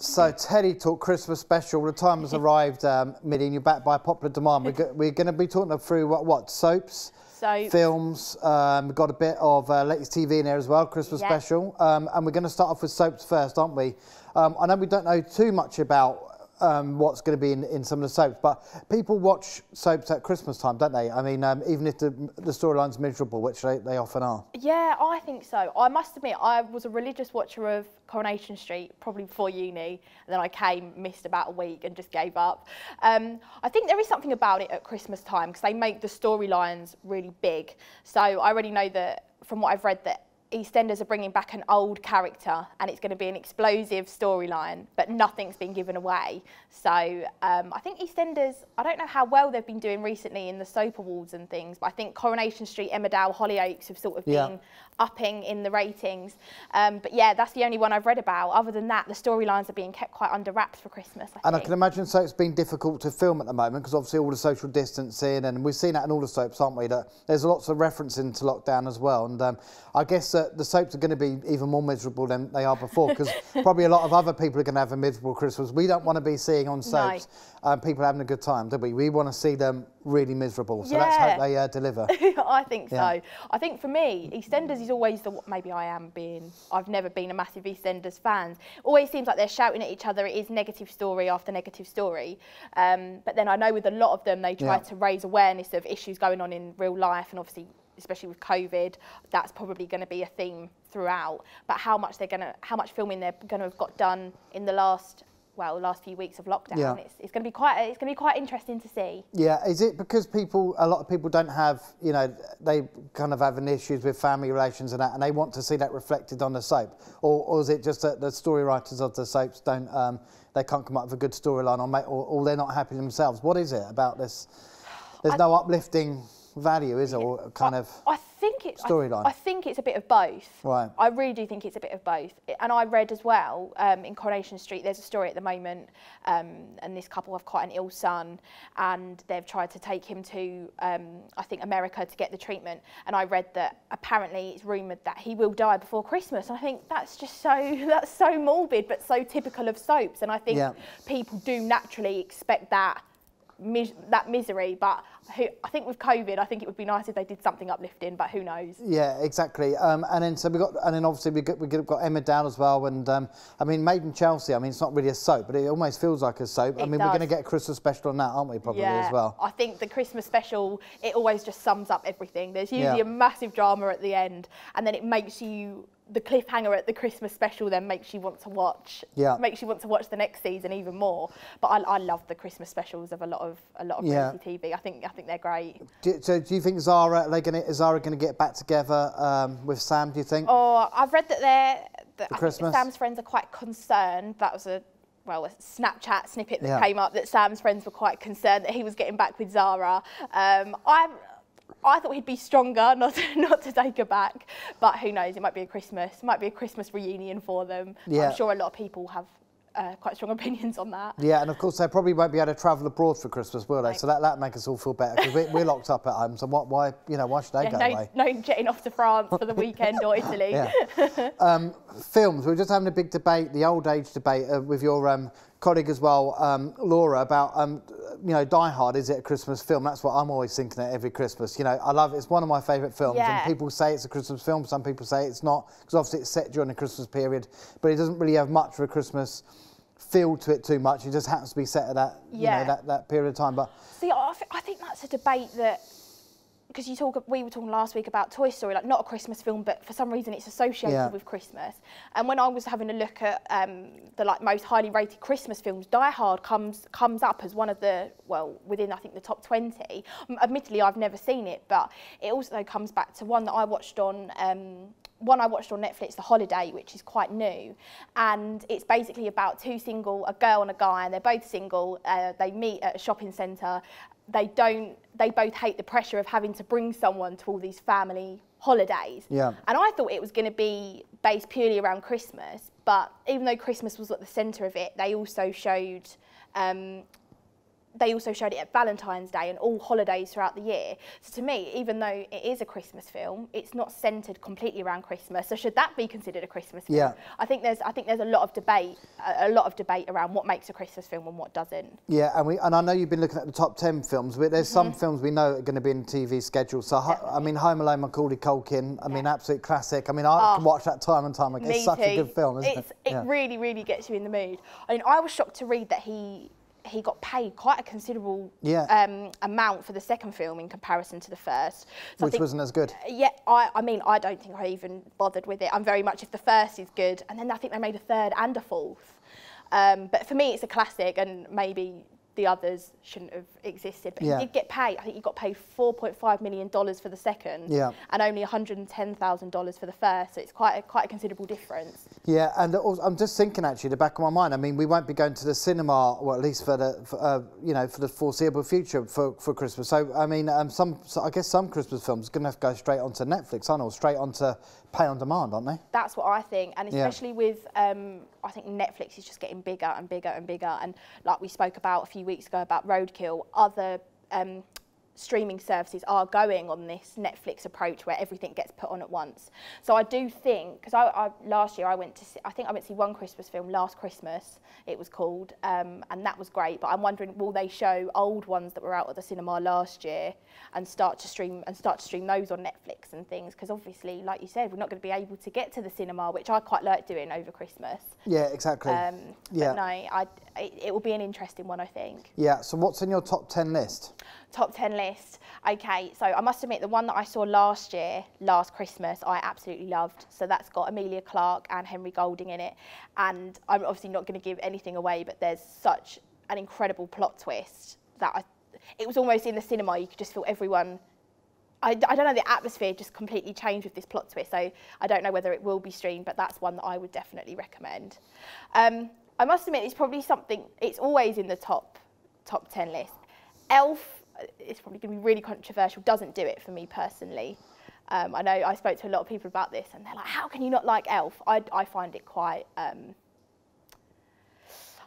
So Telly talk Christmas special. The time has arrived, um, Millie, and you're back by popular demand. We're, go we're going to be talking through what, what soaps, soaps. films. Um, we've got a bit of uh, latest TV in there as well, Christmas Yep. special. Um, and we're going to start off with soaps first, aren't we? Um, I know we don't know too much about um, what's going to be in, in some of the soaps, but people watch soaps at Christmas time, don't they? I mean, um, even if the, the storyline's miserable, which they, they often are. Yeah, I think so. I must admit, I was a religious watcher of Coronation Street probably before uni, and then I came, missed about a week, and just gave up. Um, I think there is something about it at Christmas time because they make the storylines really big. So I already know that from what I've read that EastEnders are bringing back an old character and it's going to be an explosive storyline, but nothing's been given away. So um, I think EastEnders, I don't know how well they've been doing recently in the soap awards and things, but I think Coronation Street, Emmerdale, Hollyoaks have sort of Yeah. been upping in the ratings. Um, but yeah, that's the only one I've read about. Other than that, the storylines are being kept quite under wraps for Christmas. I And I can imagine so it's been difficult to film at the moment because obviously all the social distancing and we've seen that in all the soaps, aren't we? That there's lots of referencing to lockdown as well. And um, I guess that the soaps are going to be even more miserable than they are before because probably a lot of other people are going to have a miserable Christmas. We don't want to be seeing on soaps um, people having a good time, do we? We want to see them really miserable. So let's hope they uh, deliver. I think Yeah. so. I think for me, EastEnders is always the maybe I am being. I've never been a massive EastEnders fan. Always seems like they're shouting at each other. It is negative story after negative story. Um, but then I know with a lot of them, they try Yeah. to raise awareness of issues going on in real life, and obviously. Especially with COVID, that's probably going to be a theme throughout. But how much they're going to, how much filming they're going to have got done in the last, well, last few weeks of lockdown, Yeah. it's, it's going to be quite, it's going to be quite interesting to see. Yeah, is it because people, a lot of people don't have, you know, they kind of having issues with family relations and that, and they want to see that reflected on the soap, or, or is it just that the story writers of the soaps don't, um, they can't come up with a good storyline, or, or, or they're not happy themselves? What is it about this? There's no uplifting value, is it, or kind I, of? I think it's storyline? I, think it's a bit of both. Right. I really do think it's a bit of both. And I read as well um, in Coronation Street. There's a story at the moment, um, and this couple have quite an ill son, and they've tried to take him to um, I think America to get the treatment. And I read that apparently it's rumoured that he will die before Christmas. And I think that's just so that's so morbid, but so typical of soaps. And I think Yeah. people do naturally expect that mis- that misery. But who, I think with COVID, I think it would be nice if they did something uplifting. But who knows? Yeah, exactly. Um, and then so we got, and then obviously we got we got, Emmerdale as well. And um, I mean, Made in Chelsea. I mean, it's not really a soap, but it almost feels like a soap. I It mean, we're going to get a Christmas special on that, aren't we? Probably as well. I think the Christmas special, it always just sums up everything. There's usually Yeah. a massive drama at the end, and then it makes you the cliffhanger at the Christmas special then makes you want to watch. Yeah. Makes you want to watch the next season even more. But I, I love the Christmas specials of a lot of a lot of Yeah. TV. I think I think they're great. Do, so do you think Zara, they gonna, is Zara going to get back together um, with Sam? Do you think? Oh, I've read that they're that I think Christmas? Sam's friends are quite concerned. That was a well, a Snapchat snippet that Yeah. came up that Sam's friends were quite concerned that he was getting back with Zara. Um, I I thought he'd be stronger, not to, not to take her back, but who knows? It might be a Christmas, it might be a Christmas reunion for them. Yeah. I'm sure a lot of people have uh, quite strong opinions on that. Yeah, and of course they probably won't be able to travel abroad for Christmas, will they? Right. So that that make us all feel better because we're, we're locked up at home. So what, why, you know, why should they Yeah, go no, away? no jetting off to France for the weekend or Italy. Yeah. um, films. We were just having a big debate, the old age debate uh, with your um, colleague as well, um, Laura, about um, you know, Die Hard. Is it a Christmas film? That's what I'm always thinking at every Christmas. You know, I love it. It's one of my favourite films, Yeah. and people say it's a Christmas film. Some people say it's not because obviously it's set during the Christmas period, but it doesn't really have much of a Christmas feel to it too much. It just happens to be set at that you know that, that period of time. But See, I, th- I think that's a debate that because you talk, we were talking last week about Toy Story, like not a Christmas film, but for some reason it's associated Yeah. with Christmas. And when I was having a look at um, the like most highly rated Christmas films, Die Hard comes comes up as one of the well within I think the top twenty. Um, admittedly, I've never seen it, but it also comes back to one that I watched on. Um, one I watched on Netflix, The Holiday, which is quite new, and it's basically about two single, a girl and a guy, and they're both single. Uh, they meet at a shopping centre. They don't. They both hate the pressure of having to bring someone to all these family holidays. Yeah. And I thought it was going to be based purely around Christmas, but even though Christmas was at the centre of it, they also showed. Um, they also showed it at Valentine's Day and all holidays throughout the year. So to me, even though it is a Christmas film, it's not centered completely around Christmas. So should that be considered a Christmas film? Yeah. I think there's I think there's a lot of debate a, lot of debate around what makes a Christmas film and what doesn't. Yeah, and we and I know you've been looking at the top ten films, but there's some mm-hmm. films we know are going to be in TV schedule. So I mean, Home Alone, Macaulay Culkin. I mean, absolute classic. I mean, I can ah, watch that time and time again. It's such a good film, isn't it's, it? It Yeah. really, really gets you in the mood. I mean, I was shocked to read that he he got paid quite a considerable Yeah. um, amount for the second film in comparison to the first. So Which think- wasn't as good. Yeah, I, I mean, I don't think I even bothered with it. I'm very much if the first is good, and then I think they made a third and a fourth. Um, but for me, it's a classic, and maybe the others shouldn't have existed. But Yeah. he did get paid. I think he got paid 4.5 million dollars for the second, Yeah. and only 110,000 dollars for the first. So it's quite a, quite a considerable difference. Yeah, and also, I'm just thinking actually, the back of my mind. I mean, we won't be going to the cinema, well, at least for the, for, uh, you know, for the foreseeable future for, for Christmas. So, I mean, um, some, so I guess some Christmas films are going to have to go straight onto Netflix, aren't they? Or straight onto pay on demand, aren't they? That's what I think, and Yeah. especially with um, I think Netflix is just getting bigger and bigger and bigger, and like we spoke about a few weeks ago about Roadkill, other um, streaming services are going on this Netflix approach where everything gets put on at once. So I do think because I, I last year I went to see, I think I went to see one Christmas film last Christmas it was called, um, and that was great. But I'm wondering will they show old ones that were out at the cinema last year and start to stream and start to stream those on Netflix and things because obviously like you said we're not going to be able to get to the cinema which I quite like doing over Christmas. Yeah, exactly. Um, Yeah. No, I, it, it will be an interesting one I think. yeah, so what's in your top 10 list? Top 10 list. Okay, so I must admit the one that I saw last year, last Christmas, I absolutely loved. So that's got Emilia Clarke and Henry Golding in it. And I'm obviously not going to give anything away, but there's such an incredible plot twist that I, it was almost in the cinema, you could just feel everyone. I, I don't know, the atmosphere just completely changed with this plot twist. So I don't know whether it will be streamed, but that's one that I would definitely recommend. Um, I must admit, it's probably something, it's always in the top, top 10 list. Elf, it's probably going to be really controversial, doesn't do it for me personally. Um, I know I spoke to a lot of people about this and they're like, how can you not like Elf? I, I find it quite, um,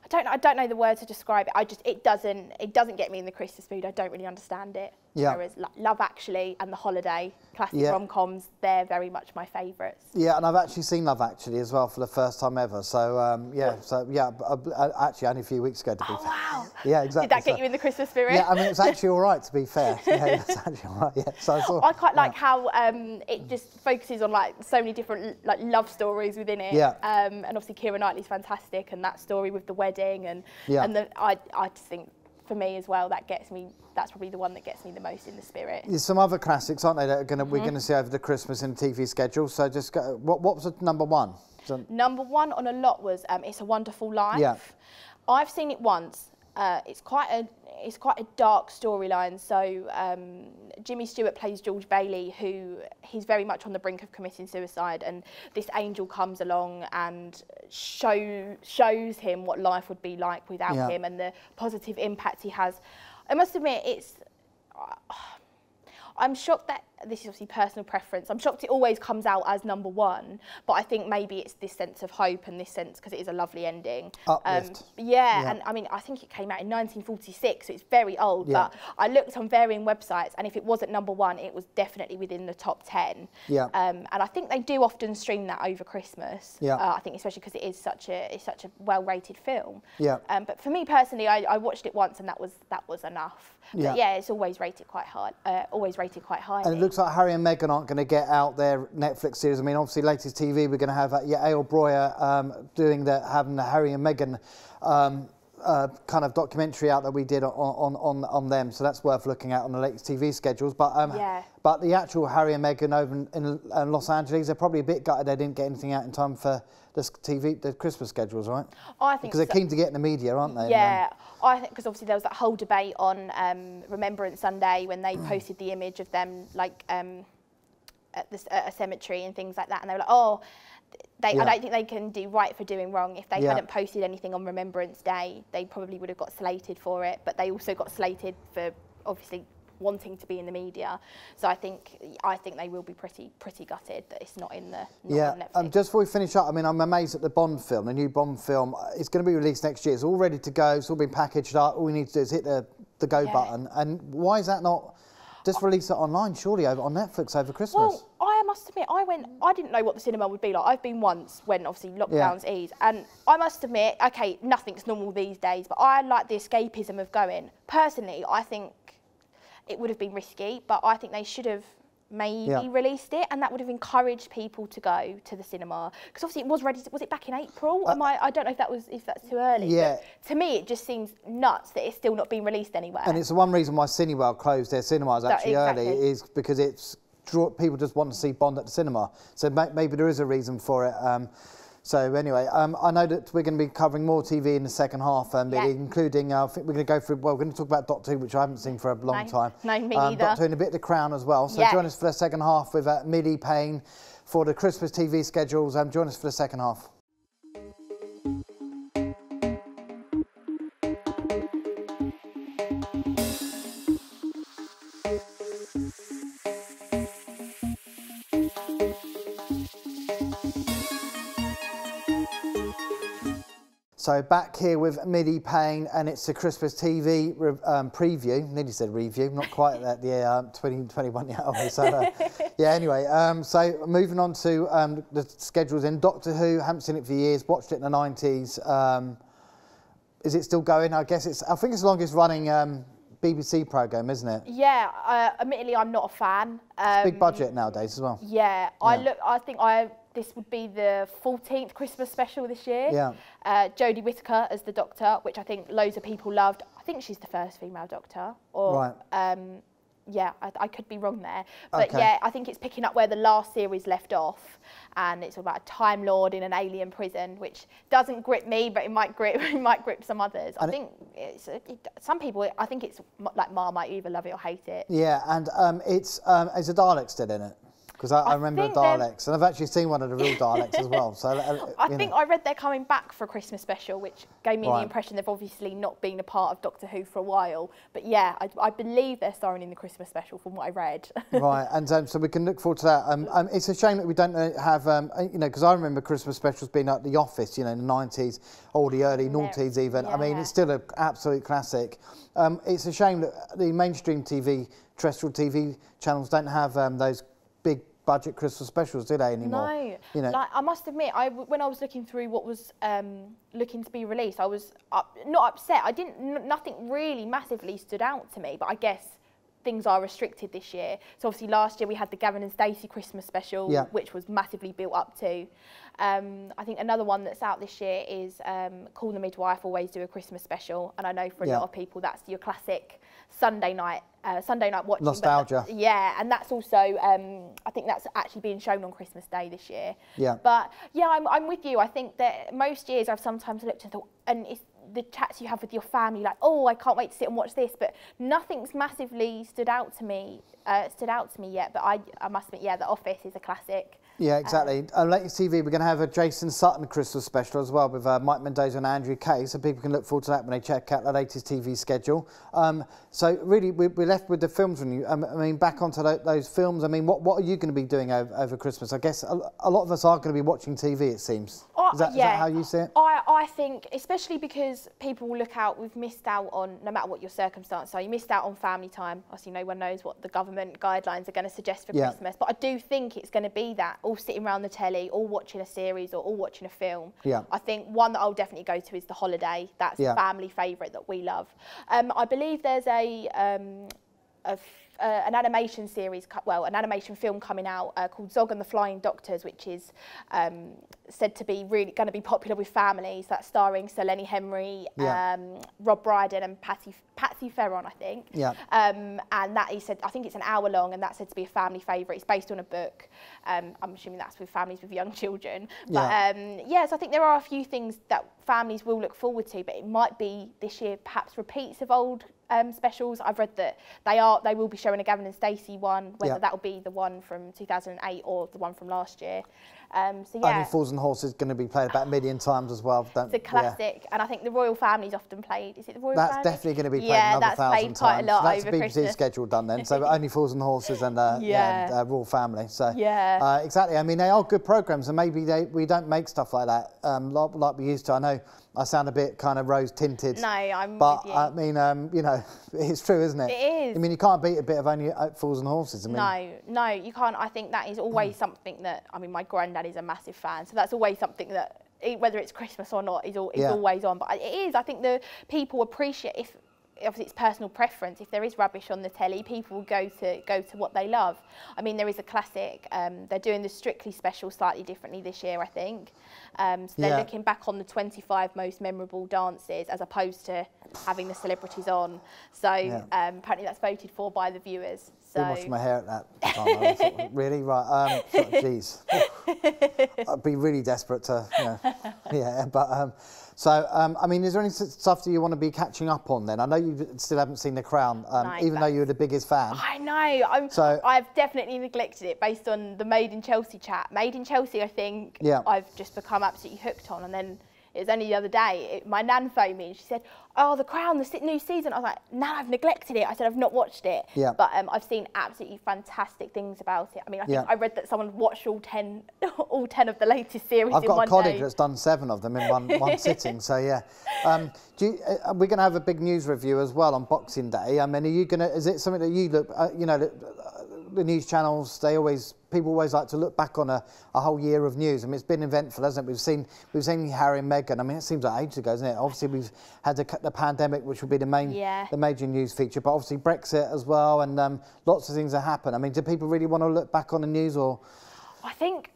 I don't, I don't know the word to describe it. I just, it doesn't, it doesn't get me in the Christmas mood. I don't really understand it. Yeah. Whereas Lo- Love Actually and The Holiday, classic Yeah. rom-coms, they're very much my favourites. Yeah, and I've actually seen Love Actually as well for the first time ever. So, um, yeah, so, yeah, uh, uh, actually only a few weeks ago, to be Oh, fair. wow. Yeah, exactly. Did that get so- you in the Christmas spirit? Yeah, I mean, it's actually all right, to be fair. Yeah, it's actually all right, yeah. So I, quite like how um, it just focuses on like so many different like love stories within it. Yeah. Um, and obviously Keira Knightley's fantastic, and that story with the wedding, and Yeah. and the, I I just think for me as well that gets me. That's probably the one that gets me the most in the spirit. There's some other classics, aren't they, that are gonna, we're Mm-hmm. going to see over the Christmas in the TV schedule. So just go, what, what was the number one? So, Number one on a lot was um, It's a Wonderful Life. Yeah. I've seen it once. Uh, it's quite a it's quite a dark storyline. So um, Jimmy Stewart plays George Bailey, who he's very much on the brink of committing suicide, and this angel comes along and show shows him what life would be like without Yeah. him and the positive impact he has. I must admit, it's I'm shocked that this is obviously personal preference. I'm shocked it always comes out as number one, but I think maybe it's this sense of hope and this sense because it is a lovely ending. Uplift. yeah, Yeah. and I mean, I think it came out in 1946, so it's very old. Yeah. But I looked on varying websites, and if it wasn't number one, it was definitely within the top 10. Yeah. Um, and I think they do often stream that over Christmas. Yeah. Uh, I think especially because it is such a it's such a well-rated film. Yeah. Um, but for me personally, I, I watched it once, and that was that was enough. Yeah. But yeah, it's always rated quite high. Uh, always rated quite highly. Looks like Harry and Meghan aren't going to get out their Netflix series. I mean, obviously, latest TV, we're going to have uh, yeah, Ail Breuer um, doing the having the Harry and Meghan um, uh, kind of documentary out that we did on, on on on them. So that's worth looking at on the latest TV schedules. But um, Yeah. but the actual Harry and Meghan over in, in uh, Los Angeles, they're probably a bit gutted they didn't get anything out in time for the TV, the Christmas schedules, right? I think Because they're so. keen to get in the media, aren't they? Yeah, I think because obviously there was that whole debate on um, Remembrance Sunday when they posted the image of them like um, at, this, at a cemetery and things like that, and they were like, oh. They, Yeah. I don't think they can do right for doing wrong. If they Yeah. hadn't posted anything on Remembrance Day, they probably would have got slated for it. But they also got slated for obviously wanting to be in the media. So I think I think they will be pretty pretty gutted that it's not in the not yeah. on Um, just before we finish up, I mean, I'm amazed at the Bond film, the new Bond film. It's going to be released next year. It's all ready to go. It's all been packaged up. All we need to do is hit the the go Yeah. button. And why is that not? Just release it online, surely, over on Netflix over Christmas. Well, I must admit, I went. I didn't know what the cinema would be like. I've been once when obviously lockdowns ease, and I must admit, okay, nothing's normal these days, but I like the escapism of going. Personally, I think it would have been risky, but I think they should have maybe Yeah. released it, and that would have encouraged people to go to the cinema because obviously it was ready. To, was it back in April? Am I? I don't know if that was if that's too early. Uh, Yeah. to me, it just seems nuts that it's still not being released anywhere. And it's the one reason why Cineworld closed their cinemas That- actually early is because it's people just want to see Bond at the cinema. So ma- maybe there is a reason for it. Um, so anyway, um, I know that we're going to be covering more TV in the second half, um, Yeah. including uh, I think we're going to go through. Well, we're going to talk about Doctor Who, which I haven't seen for a long No. time. No, me um, neither. Doctor Who and a bit of The Crown as well. So Yeah. join us for the second half with uh, Millie Payne for the Christmas TV schedules. Um, join us for the second half. So back here with Millie Payne, and it's a Christmas TV re- um, preview. Nearly said review, not quite at the uh, 2021 yet. are we? So uh, yeah. Anyway, um, so moving on to um, the schedules in Doctor Who. Haven't seen it for years. Watched it in the 90s. Um, is it still going? I guess it's. I think it's the longest running um, BBC program, isn't it? yeah, uh, admittedly, I'm not a fan. Um, Big budget nowadays as well. Yeah, I look. I think I this would be the 14th Christmas special this year. Yeah. Uh, Jodie Whittaker as the Doctor, which I think loads of people loved. I think she's the first female Doctor. Or, Right. Um, yeah, I, I could be wrong there, but Okay. yeah, I think it's picking up where the last series left off, and it's about a Time Lord in an alien prison, which doesn't grip me, but it might grip it might grip some others. I And it- think it's it, some people. I think it's like Marmite, you either love it or hate it. Yeah, and um, it's um, is a Dalek still in it? Because I, I, I remember Daleks, and I've actually seen one of the real Daleks as well. So uh, I think know. I read they're coming back for a Christmas special, which gave me Right. the impression they've obviously not been a part of Doctor Who for a while. But yeah, I, I believe they're starring in the Christmas special from what I read. right, and um, so we can look forward to that. Um, um, it's a shame that we don't uh, have, um, uh, you know, because I remember Christmas specials being at The Office, you know, in the 90s or the early Yeah, noughties even. I mean, it's still an absolute classic. Um, it's a shame that the mainstream TV, terrestrial TV channels don't have um, those big budget Christmas specials, do they, anymore? No, You know, like I must admit, I w- when I was looking through what was um, looking to be released, I was up, not upset. I didn't. N- nothing really massively stood out to me, but I guess things are restricted this year. So obviously last year we had the Gavin and Stacey Christmas special, Yeah. which was massively built up to. Um, I think another one that's out this year is um, Call the Midwife. Always do a Christmas special, and I know for a Yeah. lot of people that's your classic Sunday night. Uh, Sunday night watching but- Nostalgia. yeah, and that's also um, I think that's actually being shown on Christmas Day this year. Yeah. But yeah, I'm, I'm with you. I think that most years I've sometimes looked and thought, and it's the chats you have with your family, like, oh, I can't wait to sit and watch this. But nothing's massively stood out to me, uh, stood out to me yet. But I, I must admit, yeah, The Office is a classic. Yeah, exactly. Uh, latest TV, we're going to have a Jason Sutton Christmas special as well with uh, Mike Mendoza and Andrew Kay, so people can look forward to that when they check out the latest TV schedule. Um, so really, we, we're left with the films from you. Um, I mean, back onto tho- those films. I mean, what, what are you going to be doing over, over Christmas? I guess a, a lot of us are going to be watching TV. It seems. Uh, is, that, is yeah. that how you see it? I, I think, especially because people will look out, we've missed out on, no matter what your circumstance are, you missed out on family time. Obviously, no one knows what the government guidelines are going to suggest for Yeah. Christmas, but I do think it's going to be that, all sitting around the telly, all watching a series or all watching a film. Yeah. I think one that I'll definitely go to is The Holiday. That's Yeah. a family favourite that we love. Um, I believe there's a, um, a uh, an animation series, well, an animation film coming out uh, called Zog and the Flying Doctors, which is um, said to be really going to be popular with families. That's starring Sir Lenny Henry, Yeah. um, Rob Brydon, and Patsy Patsy Ferran, I think. Yeah. Um, and that he said, I think it's an hour long, and that's said to be a family favourite. It's based on a book. Um, I'm assuming that's with families with young children. But Yeah. um, yes, I think there are a few things that families will look forward to, but it might be this year perhaps repeats of old um, specials. I've read that they are they will be showing a Gavin and Stacey one, whether Yeah. that will be the one from 2008 or the one from last year. Um, so yeah, Only Fools and Horses is going to be played about a million times as well. Don't, it's a classic, and I think the royal family's often played. Is it the royal Family That's family? definitely going to be played yeah, another that's thousand played quite times. a lot so that's over a BBC Christmas. schedule done then. So only Fools and Horses and uh, Yeah. and, uh, Royal Family. So Yeah. uh, exactly. I mean, they are good programs, and maybe they we don't make stuff like that um, like, like we used to. I know I sound a bit kind of rose tinted. No, I'm But. I mean, um, you know, it's true, isn't it? It is. I mean, you can't beat a bit of only Fools and Horses. I mean, No, no, you can't. I think that is always mm. something that. I mean, my granddad is a massive fan, so that's always something that, whether it's Christmas or not, is, al- is Yeah. always on. But it is. I think the people appreciate if. Obviously, it's personal preference. If there is rubbish on the telly, people will go to go to what they love. I mean, there is a classic. Um, they're doing the Strictly special slightly differently this year, I think. Um, so they're Yeah. looking back on the 25 most memorable dances as opposed to having the celebrities on. So Yeah. um, apparently, that's voted for by the viewers. So Been washing my hair at that time. I really? Right. Um, sort of, geez. I'd be really desperate to, you know, yeah. But um, so, um, I mean, is there any stuff that you want to be catching up on then? I know you still haven't seen The Crown, um, No, even though you're the biggest fan. I know. I'm, So- I've definitely neglected it based on the Made in Chelsea chat. Made in Chelsea, I think Yeah. I've just become absolutely hooked on. And then it was only the other day, it, my nan phoned me and she said, "Oh, The Crown, the new season." I was like, "No, I've neglected it." I said, "I've not watched it." Yeah. But um, I've seen absolutely fantastic things about it. I mean, I think Yeah. I read that someone watched all ten, all ten of the latest series I've in got one a colleague day. that's done seven of them in one, one sitting, so yeah. Um, do you, uh, we're going to have a big news review as well on Boxing Day. I mean, are you going to, is it something that you look, uh, you know, the, news channels, they always, people always like to look back on a, a whole year of news. I mean, it's been eventful, hasn't it? We've seen, we've seen Harry and Meghan. I mean, it seems like ages ago, isn't it? Obviously, we've had the, the pandemic, which will be the main, Yeah. the major news feature, but obviously Brexit as well, and um, lots of things that happen. I mean, do people really want to look back on the news or? I think,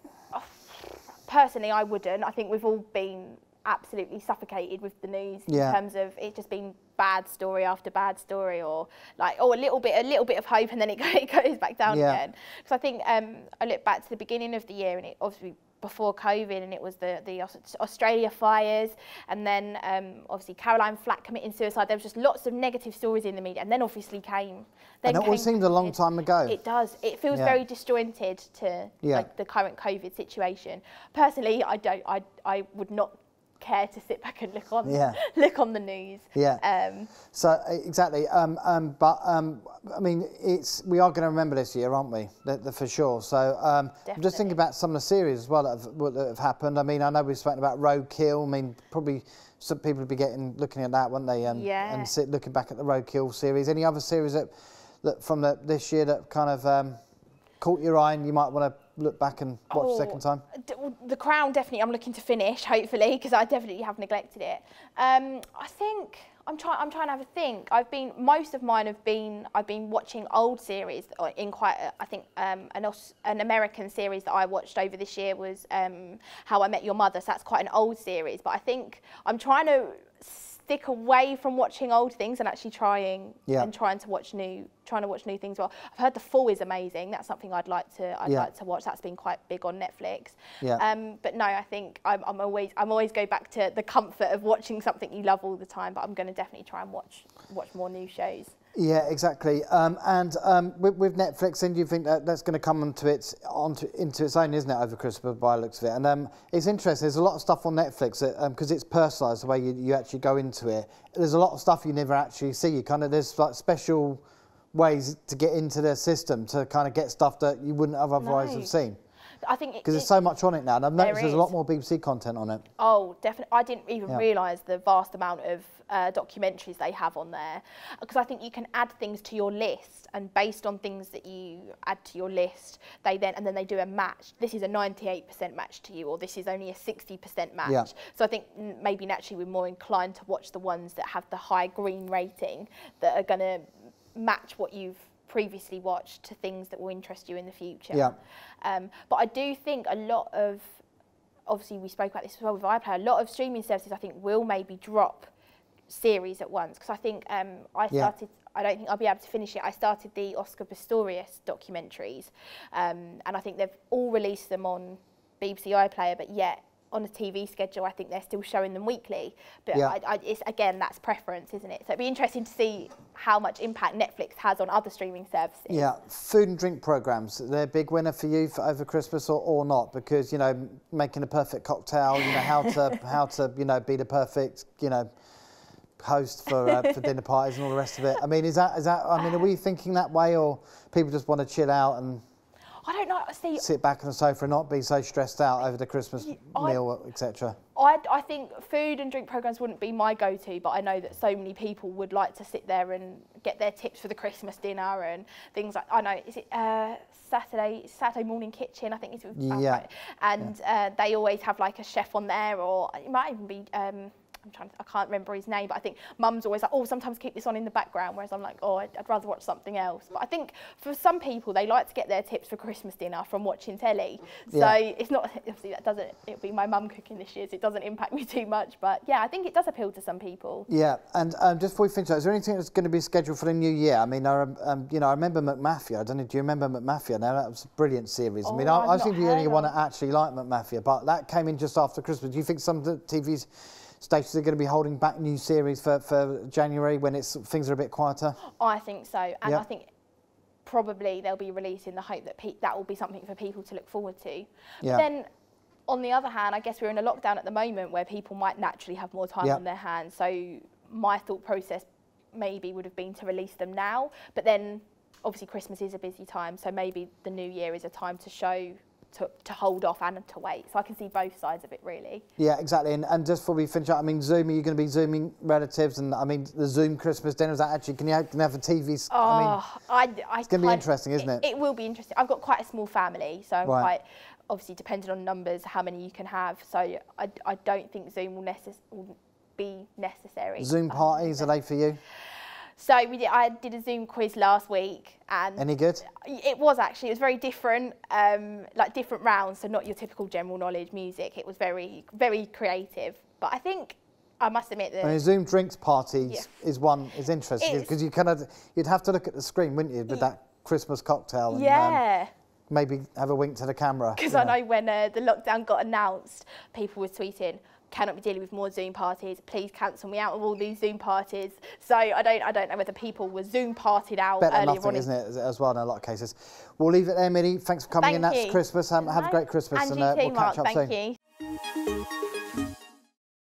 personally, I wouldn't. I think we've all been absolutely suffocated with the news Yeah. in terms of it's just been bad story after bad story, or like oh a little bit, a little bit of hope, and then it, go- it goes back down Yeah. again. Because I think um, I look back to the beginning of the year, and it obviously before COVID, and it was the the Australia fires, and then um, obviously Caroline Flack committing suicide. There was just lots of negative stories in the media, and then obviously came. Then And it all seems a long time ago. It does. It feels Yeah. very disjointed to like the current COVID situation. Personally, I don't. I I would not care to sit back and look on Yeah. look on the news. Yeah. Um, So uh, exactly, um, um, but um, I mean, it's we are going to remember this year, aren't we? The, the, for sure. So um, I'm just thinking about some of the series as well that have, that have happened. I mean, I know we've spoken about Roadkill. I mean, probably some people would be getting looking at that, wouldn't they? Um, Yeah. And sit, looking back at the Roadkill series. Any other series that, that from the, this year that kind of um, caught your eye and you might want to look back and watch Oh, second time? d- The Crown definitely. I'm looking to finish, hopefully, because I definitely have neglected it. Um, I think I'm trying. I'm trying to have a think. I've been most of mine have been. I've been watching old series uh, in quite. A, I think um, an an American series that I watched over this year was um, How I Met Your Mother. So that's quite an old series, but I think I'm trying to stick away from watching old things and actually trying Yeah. and trying to watch new trying to watch new things well i've heard the fall is amazing that's something i'd like to i'd Yeah. like to watch that's been quite big on netflix Yeah. um, but no i think I'm, I'm always i'm always go back to the comfort of watching something you love all the time but i'm going to definitely try and watch watch more new shows Yeah, exactly. Um, and um, with, with Netflix, then do you think that that's going to come onto its onto into its own, isn't it, over Christmas by the looks of it? And um, it's interesting. There's a lot of stuff on Netflix because it's personalised the way you, you actually go into it. There's a lot of stuff you never actually see. You kind of there's like special ways to get into their system to kind of get stuff that you wouldn't have otherwise No. have seen. I think Because there's so much on it now. And I've noticed there's a lot more BBC content on it. Oh, definitely. I didn't even Yeah. realise the vast amount of uh, documentaries they have on there. Because I think you can add things to your list, and based on things that you add to your list, they then and then they do a match. This is a 98% match to you, or this is only a 60% match. Yeah. So I think maybe naturally we're more inclined to watch the ones that have the high green rating that are going to match what you've previously watched to things that will interest you in the future. Yeah. Um, but I do think a lot of obviously we spoke about this as well with iPlayer. A lot of streaming services I think will maybe drop series at once because I think um, I Yeah. started. I don't think I'll be able to finish it. I started the Oscar Pistorius documentaries, um, and I think they've all released them on BBC iPlayer, but yet on a TV schedule, I think they're still showing them weekly. But Yeah. I, I, it's, again, that's preference, isn't it? So it'd be interesting to see how much impact Netflix has on other streaming services. Yeah, food and drink programs. They're a big winner for you for over Christmas or, or not because you know making a perfect cocktail. You know how to how to you know be the perfect you know host for uh, for dinner parties and all the rest of it. I mean, is that is that? I mean, are we thinking that way or people just want to chill out and I don't know. See, sit back on the sofa and not be so stressed out over the Christmas I- meal, etc. I, I think food and drink programs wouldn't be my go-to, but I know that so many people would like to sit there and get their tips for the Christmas dinner and things like I know is it uh, Saturday Saturday morning kitchen I think it's with Yeah. right. and uh, they always have like a chef on there or it might even be. Um, I'm trying to, I can't remember his name, but I think mum's always like, oh, sometimes keep this on in the background, whereas I'm like, oh, I'd, I'd rather watch something else. But I think for some people, they like to get their tips for Christmas dinner from watching telly. So Yeah. it's not, obviously that doesn't, it'll be my mum cooking this year, so it doesn't impact me too much. But yeah, I think it does appeal to some people. Yeah, and um, just before we finish, is there anything that's going to be scheduled for the new year? I mean, I, um, you know, I remember McMafia. I don't know. Do you remember McMafia? Now that was a brilliant series. I mean, Oh, I, I've I not think the only one that actually liked McMafia, but that came in just after Christmas. Do you think some of the TV's stations are going to be holding back new series for, for January when it's things are a bit quieter? I think so, and Yeah. I think probably they'll be released in the hope that that will be something for people to look forward to. But then, on the other hand, I guess we're in a lockdown at the moment where people might naturally have more time Yeah. on their hands. So my thought process maybe would have been to release them now, but then obviously Christmas is a busy time, so maybe the new year is a time to show. To, to hold off and to wait. So I can see both sides of it really. Yeah, exactly. And, and just before we finish up, I mean, Zoom, are you going to be Zooming relatives? And I mean, the Zoom Christmas dinner, is that actually, can you have, can you have a TV? s- I mean, Oh, I, I it's gonna be interesting, isn't it? It will be interesting. I've got quite a small family, so I'm Right. quite obviously depending on numbers, how many you can have. So I, I don't think Zoom will, necess- will be necessary. Zoom parties, are they for you? So we did, I did a Zoom quiz last week, and Any good? it was actually it was very different, um, like different rounds. So not your typical general knowledge music. It was very very creative. But I think I must admit that I mean, Zoom drinks parties Yeah. is one is interesting because you kind of you'd have to look at the screen, wouldn't you, with that Christmas cocktail and um, yeah. maybe have a wink to the camera. Because I know when uh, the lockdown got announced, people were tweeting, "Cannot be dealing with more Zoom parties. Please cancel me out of all these Zoom parties." So I don't, I don't know whether people were Zoom partied out Better earlier nothing, on. in- isn't it, as- well in a lot of cases. We'll leave it there, Millie. Thanks for coming in. Thank That's you. Christmas. Um, have a great Christmas And and uh, we'll catch up Thank soon. you.